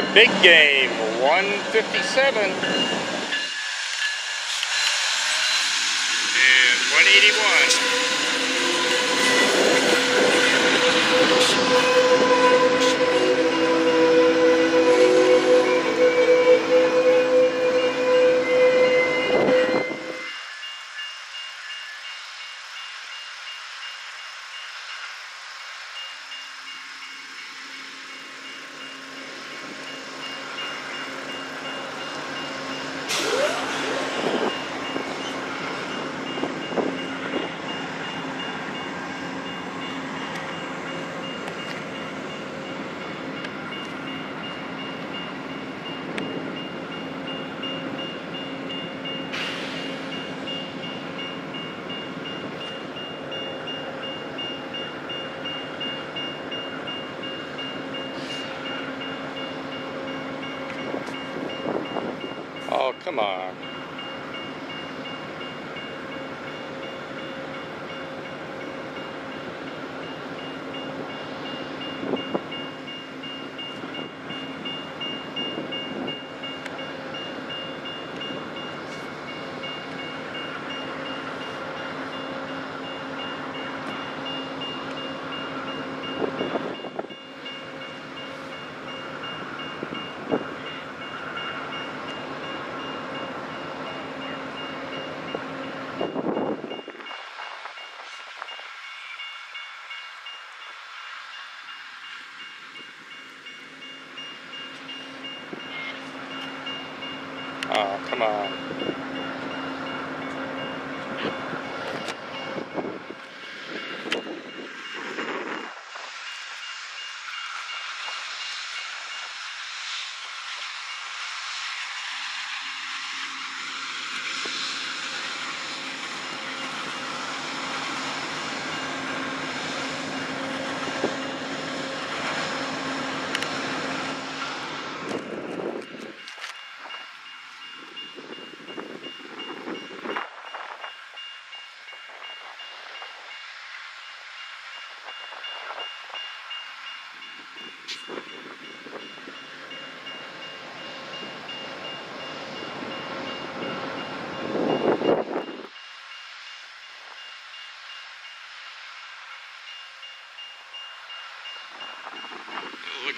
the big game, 157 and 181. Come on. Come on.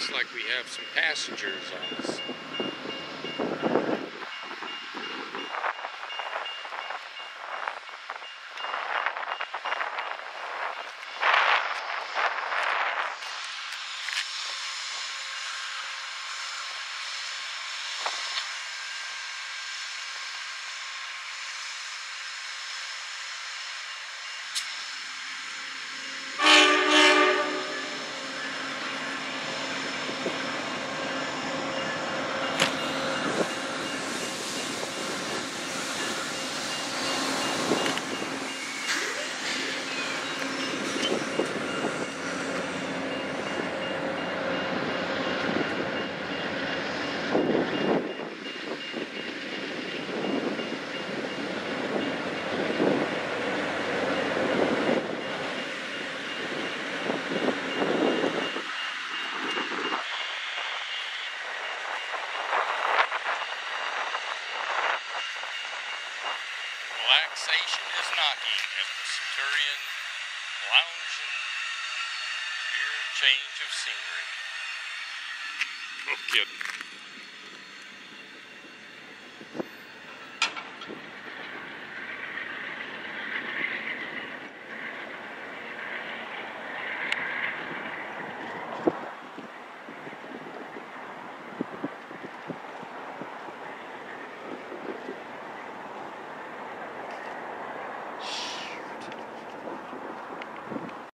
Looks like we have some passengers on us. Relaxation is knocking at the Centurion Lounge and Change of Scenery. Oh, no kidding.